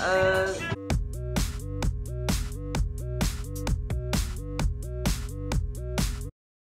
Uh,